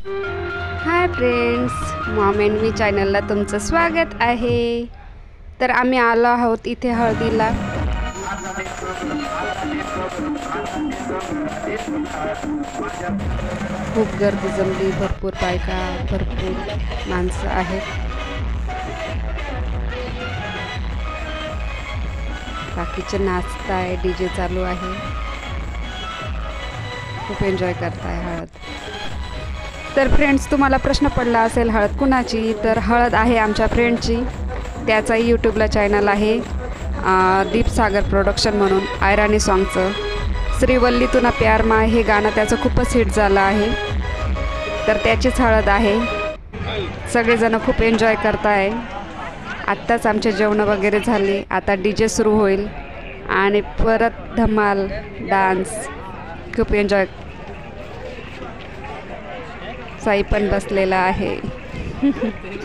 Hi friends mom and me चॅनलला तुमचं स्वागत आहे. तर आम्ही आलो आहोत इथे हळदीला. खूप गर्दी जमली भरपूर बायका भरपूर माणसं आहेत. बाकीचे नाचताय डी जे चालू आहे. खूप एन्जॉय करताय हळद. तर फ्रेंड्स तुम्हाला प्रश्न पडला असेल हळद कुणाची? तर हळद आहे आमच्या फ्रेंडची त्याचाही यूट्यूबला चॅनल आहे. दीपसागर प्रोडक्शन म्हणून आयराणी सॉंगचं श्रीवल्ली तुना प्यार मा हे गाणं त्याचं खूपच हिट झालं आहे. तर त्याचीच हळद आहे. सगळेजणं खूप एन्जॉय करताय. आत्ताच आमचे जेवणं वगैरे झाले. आता डी जे सुरू होईल. आणि परत धमाल डान्स खूप एन्जॉय साई पण बसलेला आहे.